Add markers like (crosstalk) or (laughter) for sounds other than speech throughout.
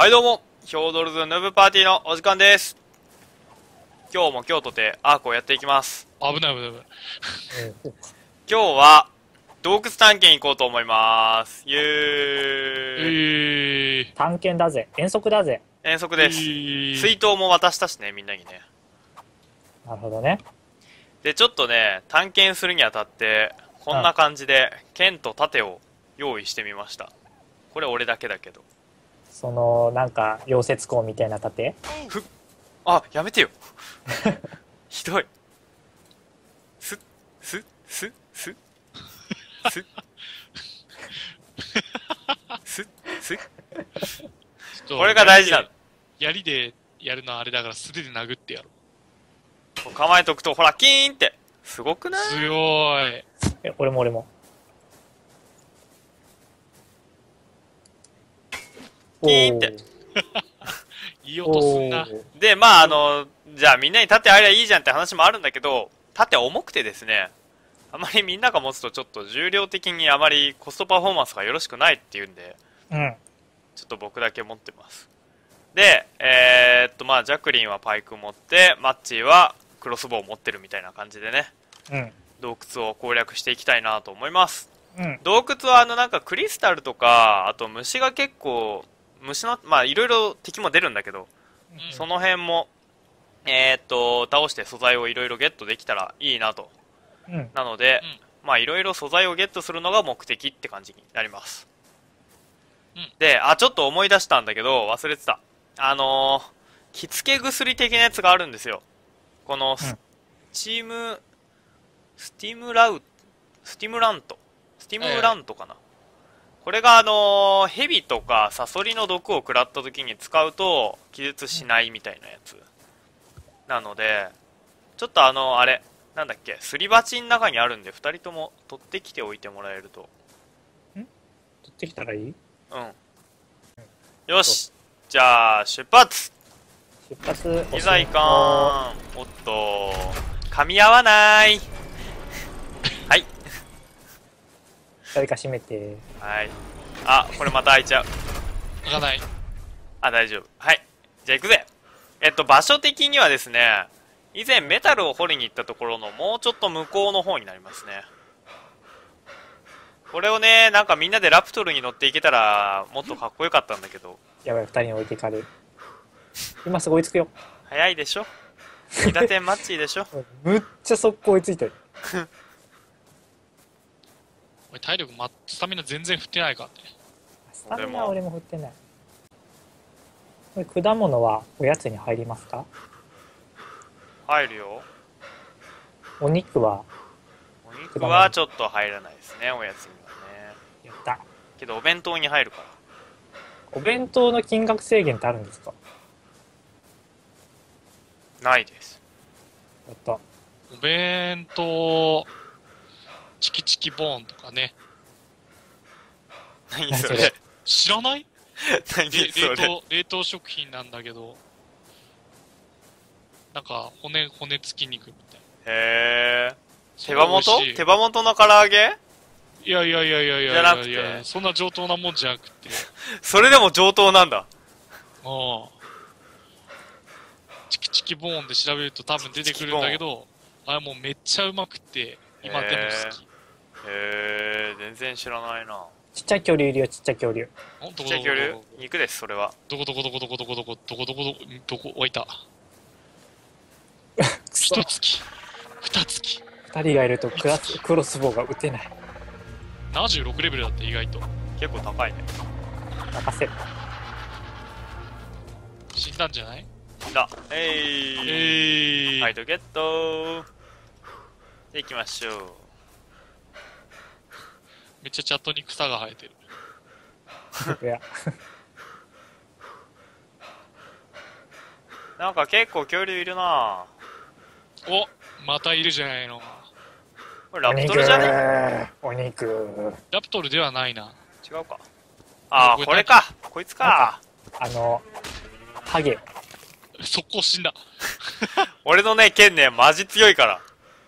はいどうも、ヒョードルズヌーブパーティーのお時間です。今日も今日とてアークをやっていきます。危ない危ない危ない。うん今日は洞窟探検行こうと思います。ゆー。えー。探検だぜ遠足だぜ遠足です。えー水筒も渡したしね、みんなにね。なるほどねで、ちょっとね、探検するにあたって、こんな感じで、剣と盾を用意してみました。これ俺だけだけど。そのなんか溶接工みたいな盾あ、やめてよ。(laughs) ひどい。す、す、す、す、す、す、す、これが大事なの。槍でやるのはあれだから素手で殴ってやろ構えとくと、ほら、キーンって。すごくなう。い？強い。え俺も俺もキーンって (laughs) いい音すんな。で、まあ、あの、じゃあみんなに盾ありゃいいじゃんって話もあるんだけど、盾重くてですね、あまりみんなが持つとちょっと重量的にあまりコストパフォーマンスがよろしくないっていうんで、うんちょっと僕だけ持ってます。で、えーっと、まあ、ジャクリンはパイク持って、マッチーはクロスボウ持ってるみたいな感じでね、うん洞窟を攻略していきたいなと思います。うん洞窟はあのなんかクリスタルとか、あと虫が結構、虫の、まあいろいろ敵も出るんだけど、うんその辺も、えーっと、倒して素材をいろいろゲットできたらいいなと。うんなので、まあいろいろ素材をゲットするのが目的って感じになります。うんで、あ、ちょっと思い出したんだけど、忘れてた。あのー、気付け薬的なやつがあるんですよ。このス、うんチーム、スティムラウ、 stimulant。stimulant かな。これがあのー、ヘビとかサソリの毒を食らった時に使うと気絶しないみたいなやつ。なので、ちょっとあの、あれ、なんだっけ、すり鉢の中にあるんで、二人とも取ってきておいてもらえると。取ってきたらいい？うん。よしじゃあ、出発出発いざいかーんおっと、噛み合わないはい。(laughs) 誰か閉めてはい。あ、これまた開いちゃう。開かない。あ、大丈夫。はい。じゃあ行くぜ。えっと、場所的にはですね、以前メタルを掘りに行ったところのもうちょっと向こうの方になりますね。これをね、なんかみんなでラプトルに乗っていけたら、もっとかっこよかったんだけど、やばい二人に置いていかれる今すぐ追いつくよ早いでしょ2打点マッチーでしょ (laughs) むっちゃ速攻追いついてる (laughs) おい体力、ま、スタミナ全然振ってないからね。スタミナは俺も振ってないこれ果物はおやつに入りますか？入るよ。お肉は？お肉はちょっと入らないですね、おやつにはね。やったけどお弁当に入るから。お弁当の金額制限ってあるんですか？ないです。やったお弁当、チキチキボーンとかね。何それ？何それ？知らない？何れそれ？冷凍、冷凍食品なんだけど、なんか骨、骨付き肉みたいな。へえ。そ手羽元れ美味しい手羽元？の唐揚げ？いやいやいやいやいやじゃなくていやいやそんな上等なもんじゃなくて。(laughs) それでも上等なんだ。ああ。チキチキボーンで調べると多分出てくるんだけど、あれもうめっちゃうまくって、今でも好き。へえ、全然知らないな。ちっちゃい恐竜いるよちっちゃい恐竜ほんとちっちゃい恐竜？肉です、それは。どこどこどこどこどこどこ？どこどこどこどこ置いた？(laughs) 一月、二月。二人がいるとクラスクロスボウが撃てない76レベルだった意外と。結構高いね。任せる死んだんじゃない？だ。えい。えー。ファイトゲットで、行きましょう。めっちゃチャットに草が生えてる。いやなんか結構恐竜いるなおまたいるじゃないの。これラプトルじゃね？お肉ラプトルではないな。違うか。あー、これか。こいつか。あのハゲ速攻死んだ。(laughs) 俺のね、剣ね、マジ強いから。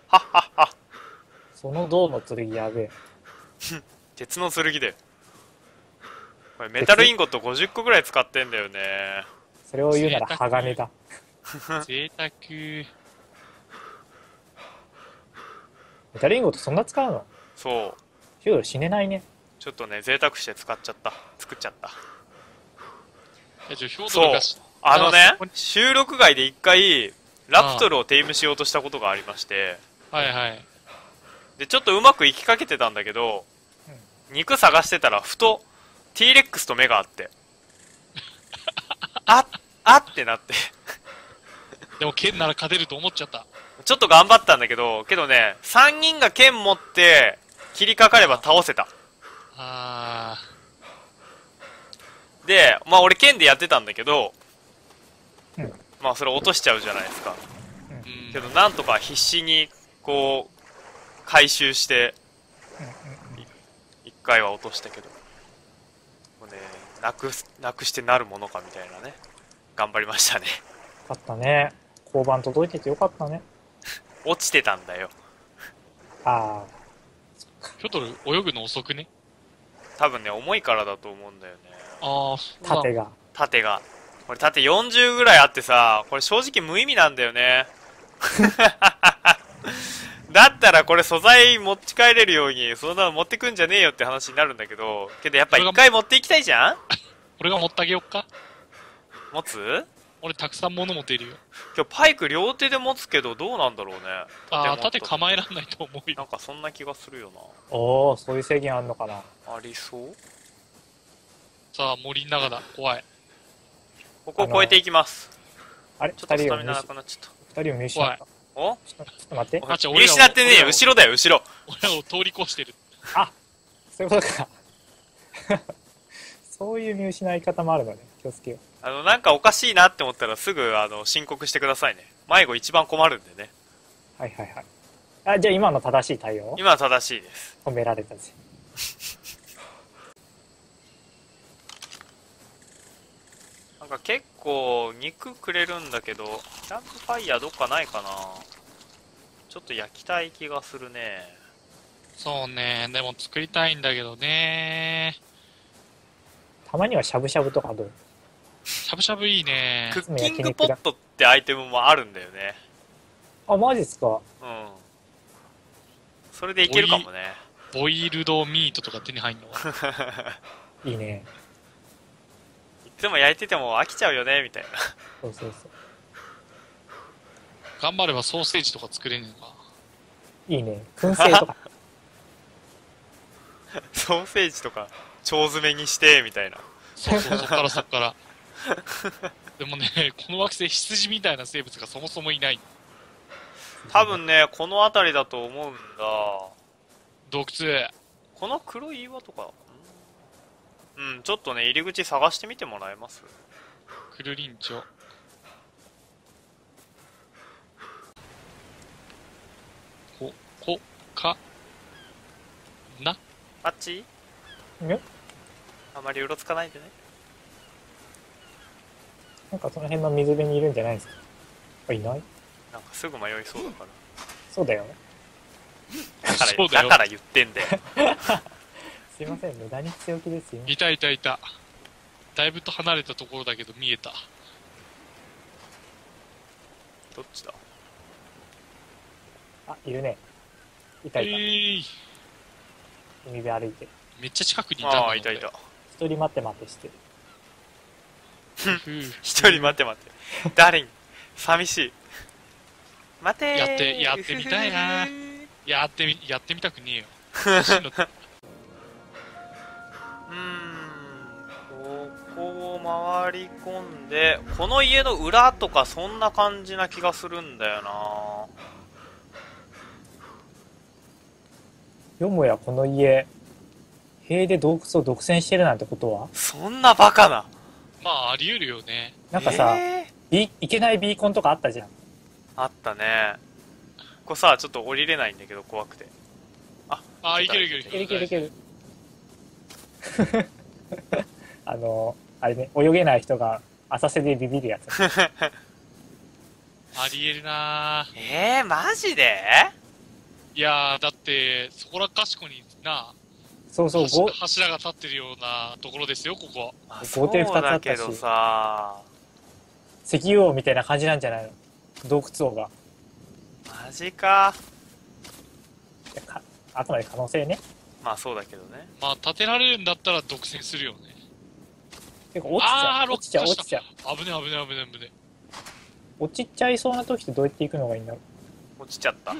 はっはっは。その銅の剣やべえ (laughs) 鉄の剣で。ここれメタルインゴット50個ぐらい使ってんだよね。それを言うなら鋼だ。(laughs) 贅沢。メタルインゴットそんな使うの？そう。ヒュー死ねないね。ちょっとね、贅沢して使っちゃった。作っちゃった。え、じゃあ、のね収録外で一回、ラプトルをテイムしようとしたことがありまして、はいはい。で、ちょっとうまくいきかけてたんだけど、肉探してたら、ふと、T レックスと目があって、ああってなって、でも、剣なら勝てると思っちゃった。ちょっと頑張ったんだけど、けどね、3人が剣持って、切りかかれば倒せた。あで、まあ俺剣でやってたんだけど、うんまあそれ落としちゃうじゃないですか。ー。うんけどなんとか必死に、こう、回収して、一回は落としたけど。もうね、なくす、なくしてなるものかみたいなね。頑張りましたね。よかったね。交番届いててよかったね。(laughs) 落ちてたんだよ。あヒョードル泳ぐの遅くね？多分ね、重いからだと思うんだよね。ああ、あ、そうだ盾が。縦が。これ縦40ぐらいあってさ、これ正直無意味なんだよね。(laughs) だったらこれ素材持ち帰れるように、そんなの持ってくんじゃねえよって話になるんだけど、けどやっぱ一回持っていきたいじゃん？俺が持ってあげよっか。持つ？俺たくさん物持っているよ。今日パイク両手で持つけどどうなんだろうね。ああ、持った盾構えらんないと思うよ。なんかそんな気がするよおおそういう制限あんのかな。な。ありそう？さあ、森の中だ。怖い。ここを越えていきます。あれ？ちょっとスタミナ二人を見失なくなっちゃっ二人を見失った。お？ちょっと待って。あ違う見失ってねえよ。後ろだよ、後ろ。俺らを通り越してる。そういうことか。(laughs) そういう見失い方もあるのね。気をつけよあの、なんかおかしいなって思ったらすぐ、あの、申告してくださいね。迷子一番困るんでね。う。はいはいはい。あ、じゃあ今の正しい対応？今は正しいです。褒められたぜ。なんか結構肉くれるんだけど、キャンプファイヤーどっかないかなちょっと焼きたい気がするね。そうね。でも作りたいんだけどね。たまにはしゃぶしゃぶとかどう？しゃぶしゃぶいいねク。ッキングポットってアイテムもあるんだよね。あ、マジっすか？うん。それでいけるかもね。ボイルドミートとか手に入んの？は (laughs) いいね。いつも焼いてても飽きちゃうよね、みたいな。そうそうそう。頑張ればソーセージとか作れねえのか。いいね。燻製とか。(laughs) ソーセージとか、腸詰めにして、みたいな。そうそう、そっからそっから。でもね、この惑星羊みたいな生物がそもそもいない。多分ね、この辺りだと思うんだ。洞窟。この黒い岩とか、うん、うん、ちょっとね、入り口探してみてもらえます？クルリンチョ。こ、こ、か、な。あっち？え？あまりうろつかないでね。なんかその辺の水辺にいるんじゃないですか？あ、いない？なんかすぐ迷いそうだから。そうだよ。だから、だから言ってんだよ。(laughs) すいません、無駄に強気ですよ。いたいたいた。だいぶと離れたところだけど見えた。どっちだ？あ、いるね。いたえいた。ー、海辺歩いてる。めっちゃ近くにいたんだああ、いたいた。一人待って待ってしてる。一人待って待って。誰に？寂しい。待てーやってやってみたいなやってみ、やってみたくねえよ。(laughs) うーん、ここを回り込んで、この家の裏とかそんな感じな気がするんだよなよもやこの家、塀で洞窟を独占してるなんてことは？そんなバカな。まあ、あり得るよね。なんかさ、えー？ビいけないビーコンとかあったじゃん。あったね。ここさ、ちょっと降りれないんだけど怖くて。ああ、いけるいけるいけるいけるいける。(laughs) あの、あれね、泳げない人が浅瀬でビビるやつ。(laughs) あり得るなえー、マジで？いやー、だって、そこらかしこにな、そうそう、柱が立ってるようなところですよ、ここ。あ豪邸二つそうあったしだけどさ石油王みたいな感じなんじゃないの？洞窟王が。マジかあくまで可能性ね。まあそうだけどねまあ、建てられるんだったら独占するよね。てか落ちちゃあーう。落ちちゃう、落ちちゃう。危ね危ね危ね危ね。落ちちゃいそうな時ってどうやって行くのがいいんだろう。落ちちゃった流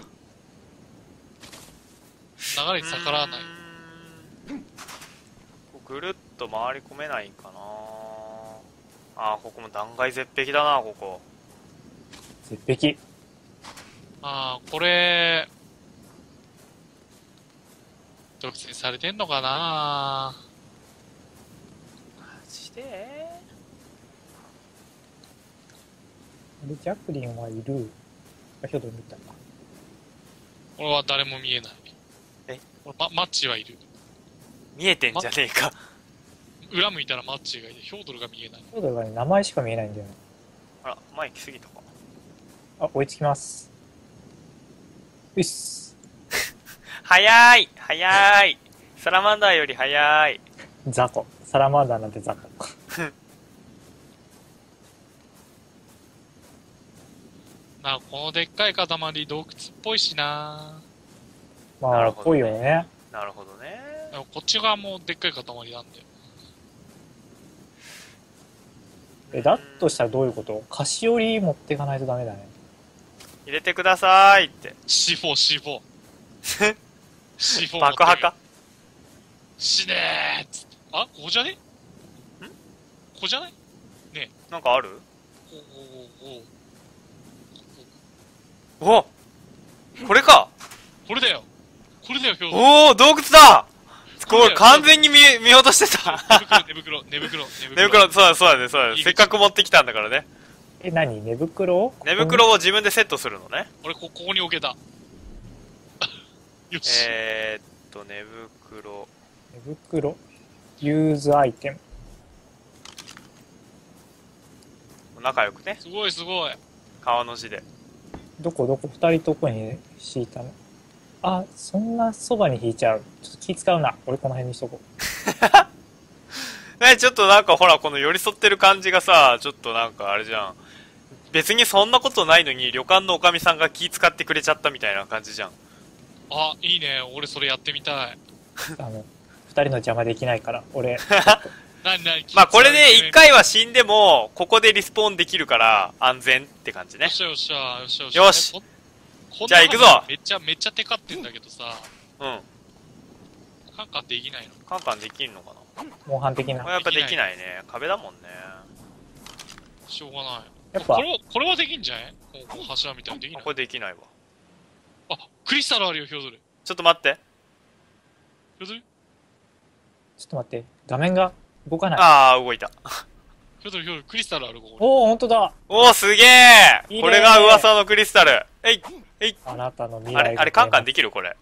れに逆らわない。うーんこうぐるっと回り込めないかなあーここも断崖絶壁だなここ絶壁。ああ、これ、独占されてんのかな？マジで？あれ、ジャクリンはいる？あ、ヒョドル見たか。これは誰も見えない。え？これママッチはいる。見えてんじゃねえか裏向いたらマッチがいて、ヒョードルが見えない。ヒョドルがね、名前しか見えないんだよね。あら前来すぎたかあ、追いつきます。うっす。早い早いサラマンダーより早いザコ。サラマンダーなんてザコ。な (laughs) あ、このでっかい塊洞窟っぽいしなまあ、なるほどねぽいよね。なるほどねこっち側もでっかい塊なんだよ。え、だとしたらどういうこと？菓子折り持っていかないとダメだね。入れてくださいって C4、(laughs) C4。C4 爆破か？死ねーっつって。あ、ここじゃね？ん？ここじゃない？なんかある？おおおおおこれか。これだよ。これだよ、表情。おお洞窟だ。これ完全に見え見落としてた。寝袋、寝袋、寝袋。(laughs) 寝袋。そうだそうだねそうだね。せっかく持ってきたんだからね。え、何？寝袋？寝袋を自分でセットするのね。俺、こ、ここに置けた。よし。えー、っと寝袋寝袋。ユーズアイテム。仲良くねすごいすごい。川の字でどこどこ？二人どこに敷いたのあ、そんなそばに引いちゃう。ちょっと気使うな。俺この辺にしとこう。(laughs) ねちょっとなんかほらこの寄り添ってる感じがさちょっとなんかあれじゃん別にそんなことないのに旅館のおかみさんが気使ってくれちゃったみたいな感じじゃんあ、いいね。俺それやってみたい。(laughs) あの、二人の邪魔できないから、俺、なになにまあこれで一よ回は死んでもここでリスポーンできるから安全って感じね。っしゃよっしゃ、よっしゃよっしゃ。よし。じゃあな行くぞ。めっちゃ、めっちゃテカってんだけどさ、うん。カンカンできないの？カンカンできんのかな？モンハン的な。これ。やっぱできないね。壁だもんね。しょうがない。やっぱ。こ、れは、これはできんじゃない？こうこう柱みたいにできない？これできないわ。あ、クリスタルあるよ、ヒョードル。ちょっと待って。ヒョードル？ちょっと待って、画面が動かない。ああ動いた。ヒョードル、ヒョードル、クリスタルある、ここに。おお、ほんとだ。おおすげえこれが噂のクリスタル。えいえい。あなたの未あ来がれあれカンカンできるこれ。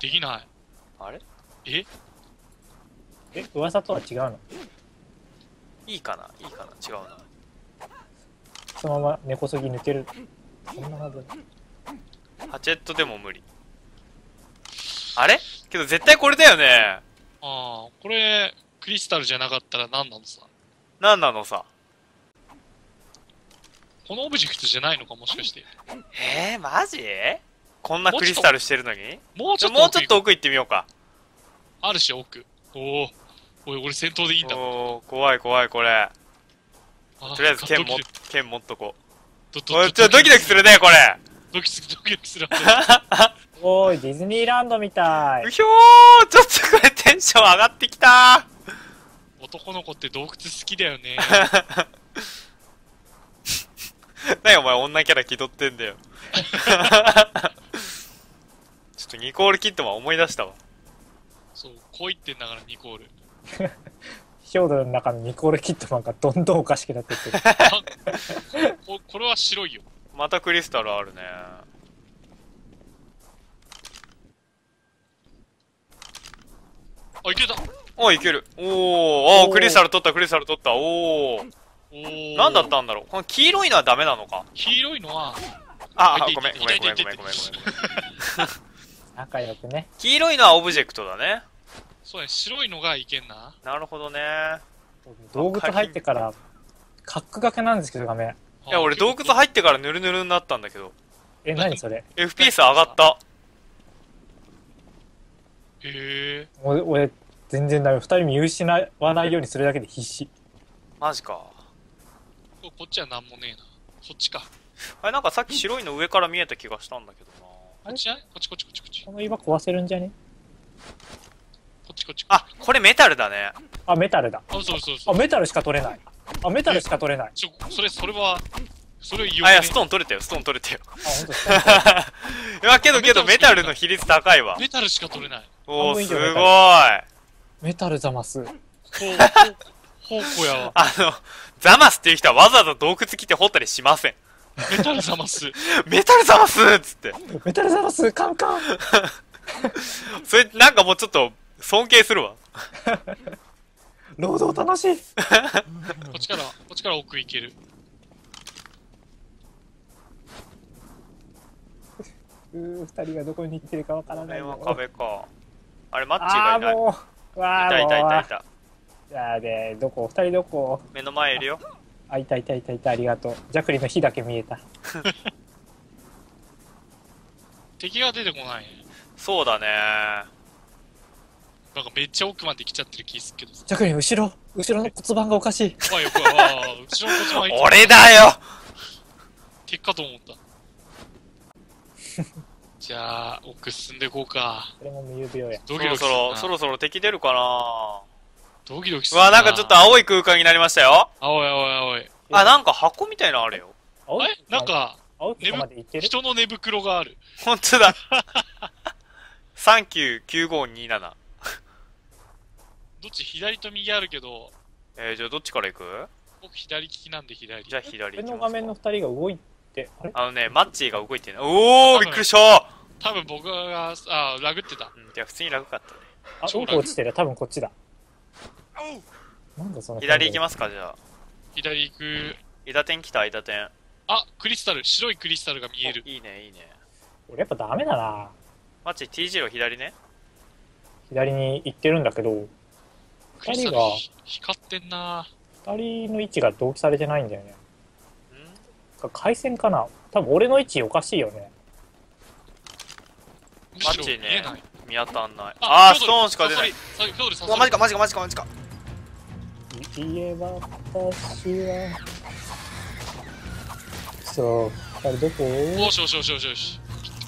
できない。あれ？え？え、噂とは違うの？いいかな？いいかな？違うな。そのまま根こそぎ抜ける。そんなはず。ハチェットでも無理。あれ？けど絶対これだよね。ああ、これ、クリスタルじゃなかったら何なのさ？何なのさ？このオブジェクトじゃないのか、もしかして。えー、マジ？こんなクリスタルしてるのに？もうちょっと、もうちょっと奥行ってみようか。あるし、奥。おお。おい、俺戦闘でいいんだ。おー怖い怖いこれ。あとりあえず剣も剣持っとこドうちょドキドキするねこれドキする、ドキドキする。おーい、ディズニーランドみたいうひょーちょっとこれテンション上がってきた男の子って洞窟好きだよね。何お前女キャラ気取ってんだよちょっとニコールキットマン思い出したわそう、こう言ってんだから、ニコール。ヒョードルの中のニコール・キットマンがどんどんおかしくなってってる。あ (laughs) こ (laughs) これは白いよ。またクリスタルあるね。あ、いけた。おいいける。おーおおー。ークリスタル取ったクリスタル取った。おおおー。何だったんだろう。この黄色いのはダメなのか？黄色いのは、ああごめんごめんごめんごめんごめんごめん。仲良くね。黄色いのはオブジェクトだね。そうね、白いのがいけんな。なるほどね。洞窟入ってから、カックがけなんですけど、画面。いや、俺洞窟入ってからヌルヌルになったんだけど。え、何？それ？FPS 上がった。へえ。俺、俺全然ダメ。二人見失わないようにするだけで必死。マジか。ここっちはなんもねえな。そっちか。あれ、なんかさっき白いの上から見えた気がしたんだけどな。こっちじゃない？こっちこっちこっちこっち。ここの岩壊せるんじゃね？っちこっち。あ、これメタルだね。あ、メタルだ。あ、そうそうそあ、う。メタルしか取れない。あ、メタルしか取れない。ちょ、それ、それは、それを言うあ、いや、ストーン取れたよ、ストーン取れたよ。あ、ほんとだ。(laughs) いや、けどけどメタルの比率高いわ。メタルしか取れない。おー、すごい。メタルザマス。ほう、ほう、ほうこやわ。あの、ザマスっていう人はわざわざ洞窟来て掘ったりしません。メタルザマス。メタルザマスっつって。メタルザマス、カンカンそれ、なんかもうちょっと、尊敬するわ。労働楽しい。こっちから、こっちから奥行ける。うー、二人がどこに行ってるかわからこれはないよ。壁か。あれ、マッチがいない。もう。わーいたいたいたいもた。う。やべえ、どこ？二人どこ？目の前いるよ。あ、いたいたいたいた、ありがとう。ジャクリの火だけ見えた。(laughs) 敵が出てこないね。そうだね。なんかめっちゃ奥まで来ちゃってる気するけどさ。ジャクリの後ろ、後ろの骨盤がおかしい。怖いよ、怖い。ああ、後ろの骨盤俺だよ敵かと思った？(laughs) じゃあ、奥進んでいこうか。これも無病や。そドキドキするろそろ、なそろそろ敵出るかなドキドキすうわ、るな。なんかちょっと青い空間になりましたよ。青い青い青い。あ、なんか箱みたいなのあるよ。え？なん、か、人の寝袋がある。ほんとだ。(laughs) 399527。ち左と右あるけど、えー、じゃあどっちから行く？僕左利きなんで左。じゃあ左上の行きますか画面の二人が動いて、あれ？あのね、マッチーが動いてるおー、びっくりした多分僕が、あ、ラグってた。うん、じゃあ普通に楽かったね。あ、超うんこ落ちてる。多分こっちだ。なんだその左行きますか、じゃあ。左行く。板点来た、板点。あ、クリスタル、白いクリスタルが見える。おいいね、いいね。俺やっぱダメだな。マッチー T 字路左ね。左に行ってるんだけど、二人がひ光ってんな二人の位置が同期されてないんだよね。ん？回線かな多分俺の位置おかしいよね。マッチーね見当たんない。あー、ストーンしか出ない。。マジか、マジか、マジか、マジか。言えば私は。そう、二人どこ？よしよしよしよしよし。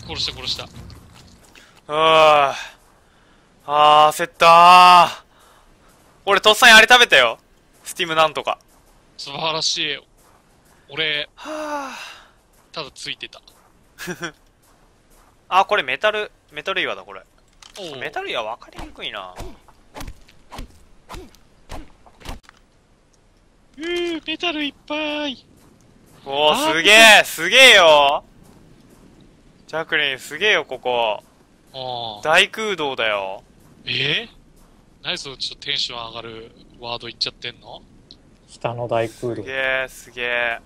殺した殺した。あー。あー、焦ったー。俺、とっさにあれ食べたよ。スティームなんとか。素晴らしい。俺、はただついてた。ー。(laughs) あ、これメタル、メタル岩だ、これ。メタル岩分かりにくいな。うー、メタルいっぱい。おあーー、すげえ、すげえよ。ジャクリン、すげえよ、ここ。ああ。大空洞だよ。えー、何そのちょっとテンション上がるワード言っちゃってんの？北の大空洞すげ。え、すげえ。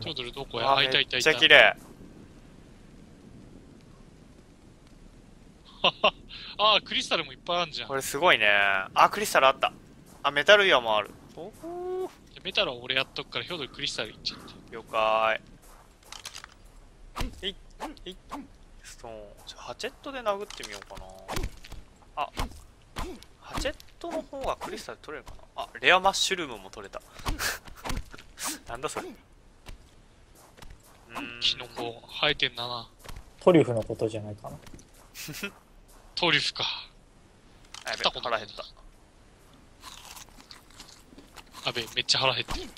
ちょっとどこや？あ、いたいためっいた。ちゃ綺麗。あ (laughs) あ、クリスタルもいっぱいあるじゃんこ。れすごいね。あ、クリスタルあった。あ、メタル岩もある。おーメタルは俺やっとくから、ヒョドルクリスタルいっちゃって。了解。えい、えい、ストーン。ちょ、ハチェットで殴ってみようかな。あ、ハチェットの方がクリスタル取れるかな？あ、レアマッシュルームも取れた。(laughs) なんだそれ。キノコ生えてんだな。トリュフのことじゃないかな。(laughs) トリュフか。あやべ腹減った。あべ、めっちゃ腹減ってる。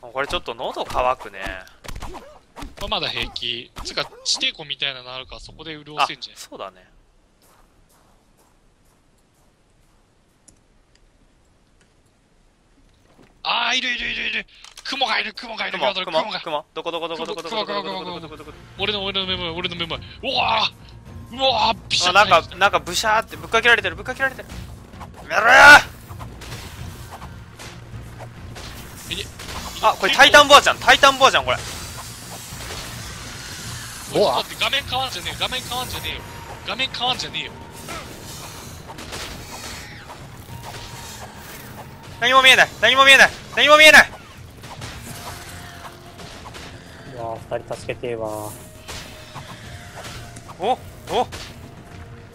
これちょっと喉乾くね。まあ、まだ平気。つうか、地底湖みたいなのあるから、そこで潤あせんじゃん。そうだね。ああ、いるいるいるいる。雲がいる、雲がいる、ヒ雲、ョドル、雲雲が。、雲。どこどこどこどこどこどこどこどこ俺の、俺の目前、俺の目前。うわあうわあビシャあ、なんか、なんかブシャーってぶっかけられてる、ぶっかけられてる。やるえあ、これタイタンボアじゃん、タイタンボアじゃん、これ。おいちょっと待って、画面変わんじゃねえ、画面変わんじゃねえよ。画面変わんじゃねえよ何も見えない。何も見えない。何も見えない。うわー二人助けてえわおお。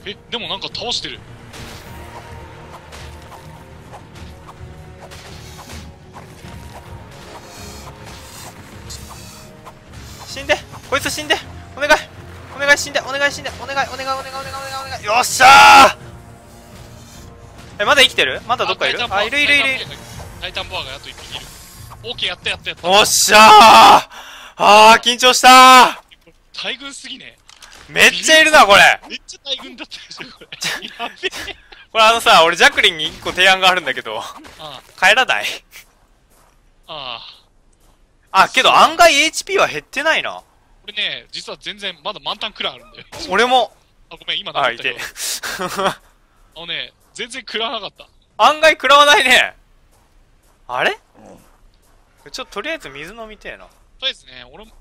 えでもなんか倒してる。死んで。こいつ死んで。お願い。お願い死んで。お願い死んで。お願い。お願い。お願い。お願い。お願い。お願い。よっしゃーえまだ生きてる？まだどっかいる？あいるいるいるいる。タイタンボアがあと1匹いる。オーケーやったやったやったおっしゃー！あー緊張したー！大群すぎね。めっちゃいるなこれ。めっちゃ大群だったでしょこれ。やべえこれあのさ俺ジャクリンに1個提案があるんだけどあ帰らない？ああ。けど案外 HP は減ってないな。これね実は全然まだ満タンくらいあるんだよ。俺も。あごめん今あいて。あのね全然食らわなかった。案外食らわないね。あれ？ちょっととりあえず水飲みてえな。とりあえずね。俺も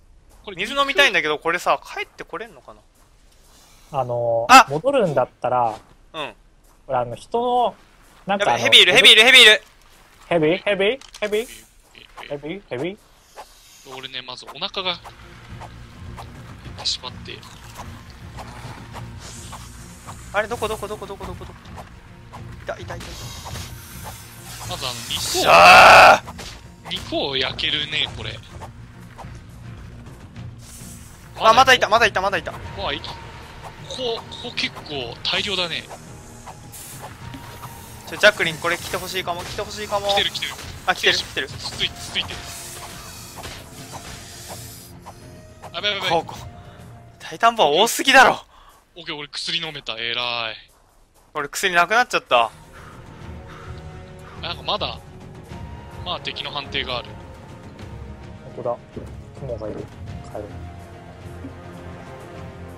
これ水飲みたいんだだけどこれさ帰ってこれんのかあのあ！ー、戻るんだったら、なうん。これあの、人の、なんやかあのべヘビいるヘビいるヘビいる。ヘビ？ヘビ？ヘビ？ヘビ？ヘビ？俺ねまずお腹が減ってしまって。あれどこどこどこどこどこどこ？いたいたい。まずあのたし肉をゃー。肉を焼けるねこれ。あまだいたまだいたまだいた。ここはいここここ結構大量だね。ちょジャックリンこれ来てほしいかも来てほしいかも。来てる来てる。あ来てる来てる。つついつついてる。やべやべやべここタイタンボア多すぎだろ。オッケー俺薬飲めた。えらい俺薬なくなっちゃった。あなんかまだ。まあ敵の判定がある。本当だ。蜘蛛がいる。帰る。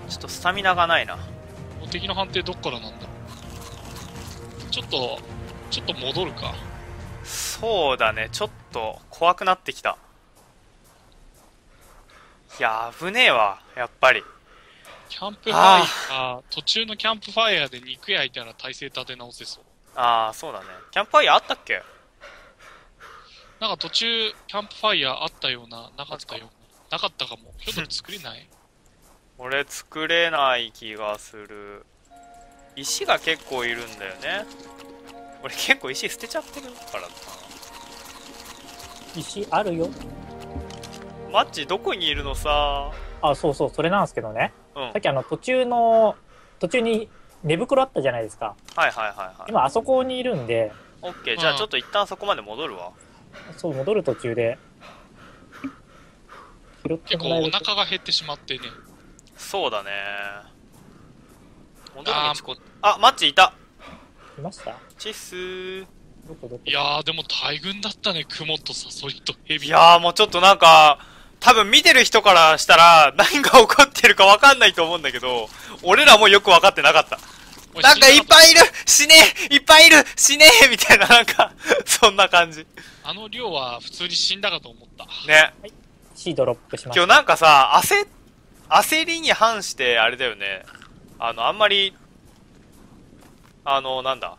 ちょっとスタミナがないな。敵の判定どっからなんだ？ろうちょっとちょっと戻るか。そうだね。ちょっと怖くなってきた。いや危ねえわやっぱりキャンプファイヤー途中のキャンプファイヤーで肉焼いたら体勢立て直せそう。ああそうだね。キャンプファイヤーあったっけ？なんか途中キャンプファイヤーあったようななかったような。なかったかも。ひょっと作れない？(laughs) 俺作れない気がする。石が結構いるんだよね。俺結構石捨てちゃってるからな。石あるよ。マッチどこにいるのさ？あ、そうそう、それなんですけどね。うん。さっきあの、途中の、途中に寝袋あったじゃないですか。はいはいはいはい。今あそこにいるんで、オッケーじゃあちょっと一旦そこまで戻るわ。そう、戻る途中で、拾って結構おもらえると。腹が減ってしまってね。そうだね。戻る道こあマッチいた。いました？チッスー。どこどこ？いやーでも大群だったね雲とサソリとヘビいやーもうちょっとなんか多分見てる人からしたら何が起こってるか分かんないと思うんだけど俺らもよく分かってなかった。おなんかいっいぱいいる死ねえいっぱいいる死ねえみたいななんかそんな感じ。あの量は普通に死んだかと思った。ね。シードロップしました。今日なんかさ焦焦りに反してあれだよね。あのあんまりあのなんだ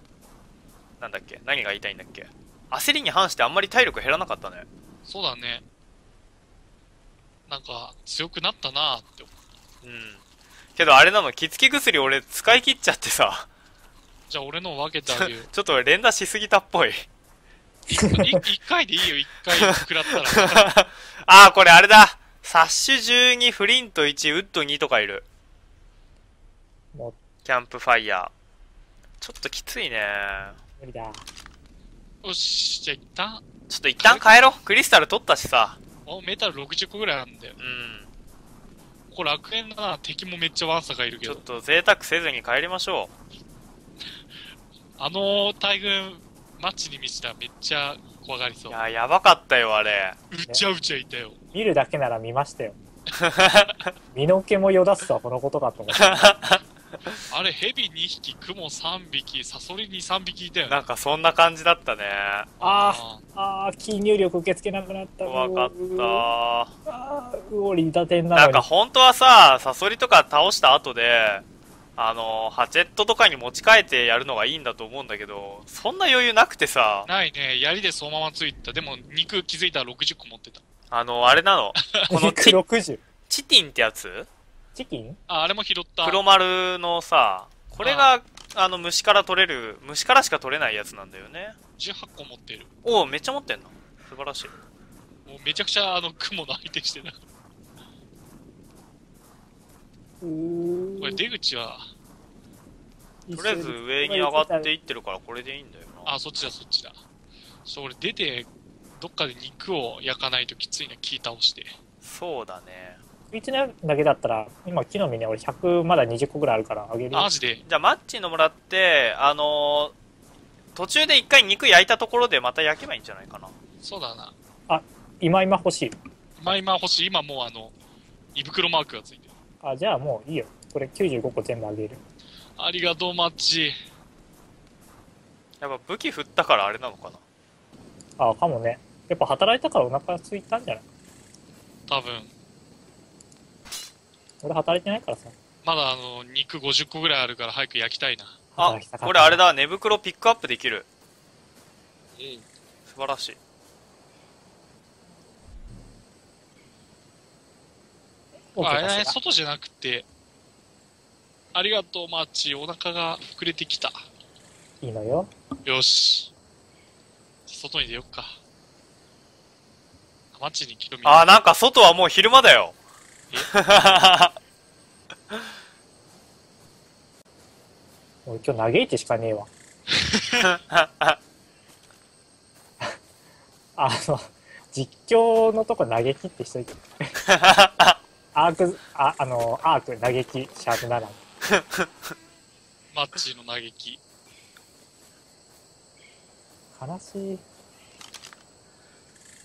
なんだっけ何が言いたいんだっけ。焦りに反してあんまり体力減らなかったね。そうだねなんか強くなったなーって思ううんけどあれなの、着付け薬俺使い切っちゃってさ、じゃあ俺の分けてあげる (laughs) ちょっと俺連打しすぎたっぽい。一回でいいよ一回食らったら (laughs) あー、これあれだ。サッシュ12、フリント1、ウッド2とかいる。キャンプファイヤー。ちょっときついね。無理だ。よしじゃあ一旦ちょっと一旦帰ろう。クリスタル取ったしさ。おメタル60個ぐらいあるんだようん。これ楽園だな敵もめっちゃワンサがいるけどちょっと贅沢せずに帰りましょあの大群マッチに見せたらめっちゃ怖がりう。そいうや、やばかったよ、あれ。うちゃうちゃいたよ見るだけなら見ましたよ。(laughs) 身の毛もよだすとはこのことかと思って。(laughs) あれヘビ2匹クモ3匹サソリに3匹いたよねなんかそんな感じだったね。あー、あー、キー入力受け付けなくなった。怖かっうた。あー、うおり立てんな。なんか本当はさ、サソリとか倒した後で、あのハチェットとかに持ち替えてやるのがいいんだと思うんだけどそんな余裕なくてさないね。槍でそのままついた。でも、肉気づいたら60個持ってた。あのあれなの (laughs) この肉チ60。チティンってやつ？チキン？あ、あれも拾った。黒丸のさこれがあの虫から取れる虫からしか取れないやつなんだよね18個持ってる。おおめっちゃ持ってんの？素晴らしいもうめちゃくちゃあの雲の相手してる。これ出口は、とりあえず上に上がっていってるからこれでいいんだよなあ、そっちだそっちだ。そう、俺出て、どっかで肉を焼かないときついな、木倒して。そうだねいつのだけだったら、今木の実ね、俺100まだ20個ぐらいあるからあげるよ。マジで？じゃあマッチのもらってあのー途中で一回肉焼いたところでまた焼けばいいんじゃないかなそうだな。今今欲しい。今今欲しい。今もうあの、胃袋マークがついてる。あ、じゃあもういいよ。これ95個全部あげる。ありがとう、マッチ。やっぱ武器振ったからあれなのかなあ、かもね。やっぱ働いたからお腹空いたんじゃない？多分。俺働いてないからさ。まだあの、肉50個ぐらいあるから早く焼きたいな。あこれあれだ寝袋ピックアップできるうん。素晴らしいあれね、外じゃなくて、ありがとう、マッチ。お腹が膨れてきた。いいのよ。よし。外に出よっか。マッチに興味あーなんか外はもう昼間だよ (laughs) 俺今日嘆いてしかねえわ。(laughs) あの、実況のとこ嘆きってしといて。(laughs) アーク、あ、あの、アーク嘆き、シャープ7。マッチの嘆き。悲しい。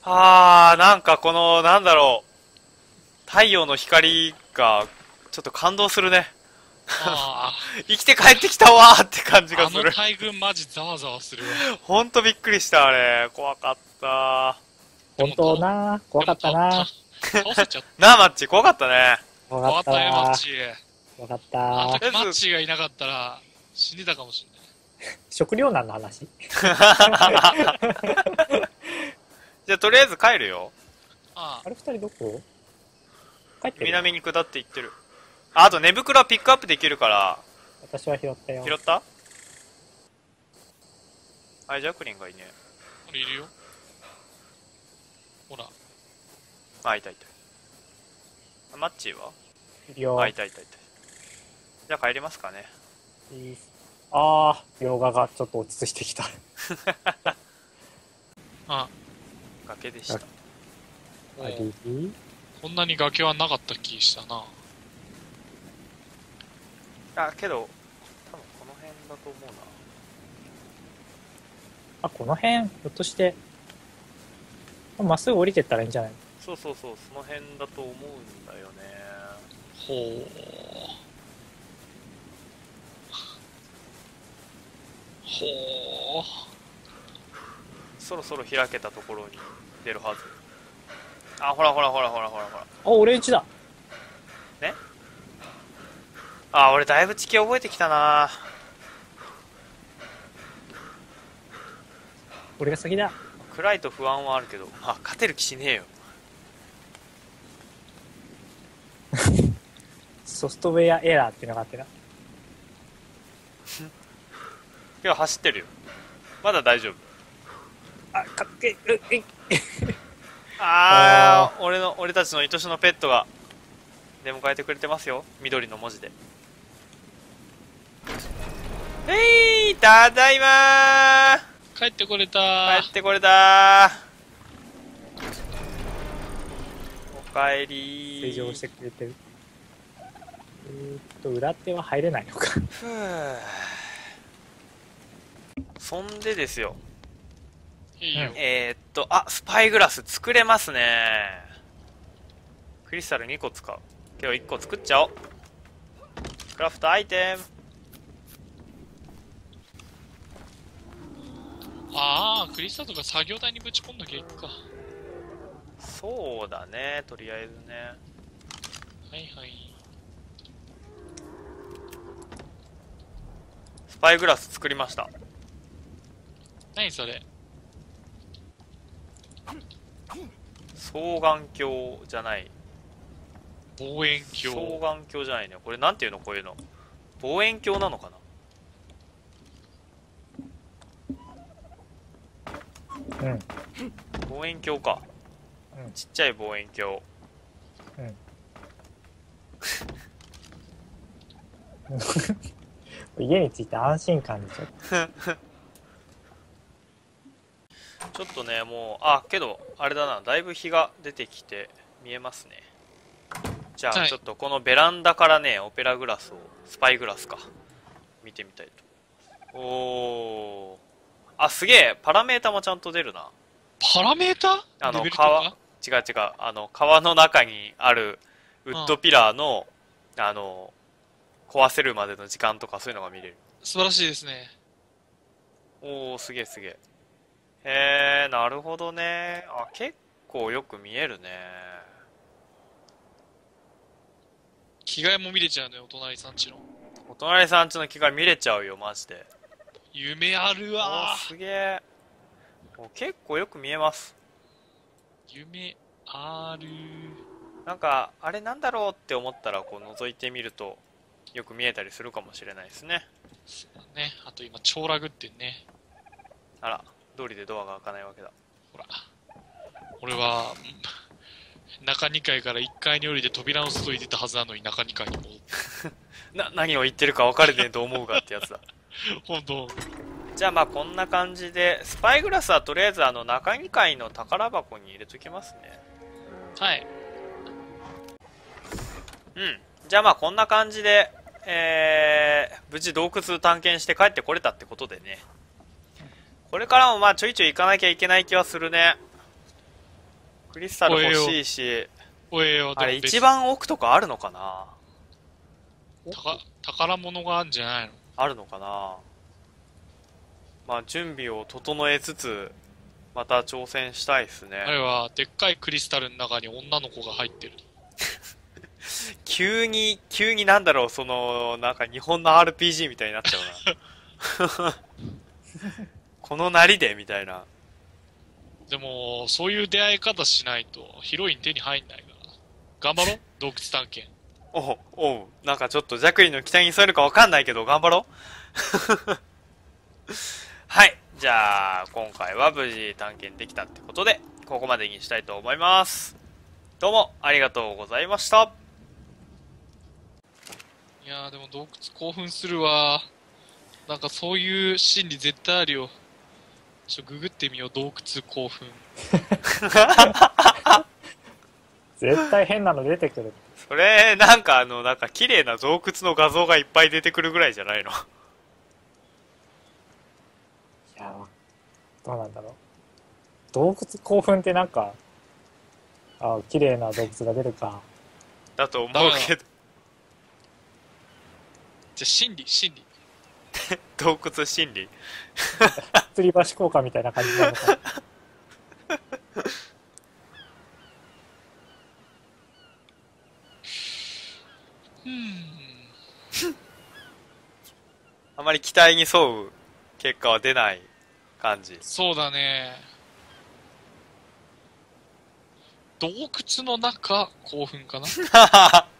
あーなんかこのなんだろう太陽の光がちょっと感動するね。あ (laughs) 生きて帰ってきたわーって感じあ、あがする。の大群マジざわざわするわ。ほんとびっくりしたあれ。怖かった。本当な怖かったなでもた倒せちゃった。(laughs) なあマッチ。怖かったね。怖怖かったよ、マッチ。怖かった。時マッチがいなかったら死んでたかもしれない。食糧難の話？(laughs) じゃあとりあえず帰るよ。あ。あれ二人どこ？帰ってる南に下っていってる。ああと寝袋はピックアップできるから。私は拾ったよ。拾った？あジャクリンがいいねあ、俺いるよ。ほら。あいたいた。あマッチーは？いるよあいたいたいた。じゃあ帰りますかね。いいああ洋画がちょっと落ち着いてきた。(laughs) あ、崖でした。ありりこんなに崖はなかった気したな。あけど多分この辺だと思うなあこの辺ひょっとしてまっすぐ降りてったらいいんじゃない？そうそうそうその辺だと思うんだよねほう。ほう。そろそろ開けたところに出るはずあほらほらほらほらほらほらあ俺んちだあ俺だいぶ地形覚えてきたな。俺が先だ。暗いと不安はあるけど。あ勝てる気しねえよ。ソフトウェアエラーっていうのがあってな。(laughs) 今日走ってるよ。まだ大丈夫。あかっけうえいあー。俺の俺たちの愛しのペットが出迎えてくれてますよ。緑の文字で。えいただいまー。帰ってこれた。帰ってこれたおかえり施錠してくれてる。えーっと裏手は入れないのか。ふぅ。そんでですよいいよ。えー、っとあスパイグラス作れますね。クリスタル2個使う。今日1個作っちゃおう。クラフトアイテム。ああ、クリスタルとか作業台にぶち込んだけいっか。そうだねとりあえずね。はいはい。スパイグラス作りました。何それ？双眼鏡じゃない。望遠双鏡。眼鏡じゃないね。これなんていうの？こういうの。望遠鏡なのかな？うん。望遠鏡か、うん。ちっちゃい望遠鏡。(laughs) (laughs) 家に着いて安心感でちょ。っ (laughs) ちょっとねもうあけどあれだなだいぶ日が出てきて見えますね。じゃあ、はい。ちょっとこのベランダからねオペラグラスをスパイグラスか見てみたいと。おー。あすげえパラメータもちゃんと出るな。パラメータ？あの川違かう違うあの川の中にあるウッドピラーの、あの壊せるまでの時間とかそういうのが見れる。素晴らしいですね。おおすげえすげえへえなるほどね。あ結構よく見えるね。着替えも見れちゃうのよ、お隣さんちの。お隣さんちの着替え見れちゃうよマジで。夢あるおわーすげえお結構よく見えます。夢ある。なんかあれなんだろうって思ったらこう覗いてみるとよく見えたりするかもしれないですね。そうだね。あと今、超ラグってね。あら通りでドアが開かないわけだ。ほら。俺は、ん？中2階から1階に降りて扉の外に出たはずなのに中2階に戻って。(laughs) な何を言ってるか分かれてねえと思うがってやつだ。(laughs) 本当。じゃあまあこんな感じでスパイグラスはとりあえずあの中2階の宝箱に入れときますね。はい。うん。じゃあまあこんな感じでえー、無事洞窟探検して帰ってこれたってことでねこれからもまあちょいちょい行かなきゃいけない気はするね。クリスタル欲しいし。おえよ、あれ一番奥とかあるのかな？宝宝物があるんじゃないの？あるのかな？まあ準備を整えつつまた挑戦したいですね。あれは、でっかいクリスタルの中に女の子が入ってる。(laughs) 急に急になんだろうそのなんか日本の RPG みたいになっちゃうな (laughs) このなりでみたいなでも、そういう出会い方しないと、ヒロイン手に入んないから。頑張ろう？(laughs) 洞窟探検。おうおうなんかちょっとジャクリンの期待に添えるかわかんないけど頑張ろう？(laughs) はいじゃあ今回は無事探検できたってことでここまでにしたいと思いますどうもありがとうございましたいやーでも洞窟興奮するわ。なんかそういう心理絶対あるよ。ちょっとググってみよう、洞窟興奮。(laughs) 絶対変なの出てくる。それなんかあのなんか綺麗な洞窟の画像がいっぱい出てくるぐらいじゃないの？いやーどうなんだろう。洞窟興奮ってなんか、あ綺麗な洞窟が出るか。だと思うけどじゃあ心理、心理。(laughs) 洞窟心理吊り橋効果みたいな感じなのか。うん。あまり期待に沿う結果は出ない感じそうだね。洞窟の中、興奮かな？(laughs)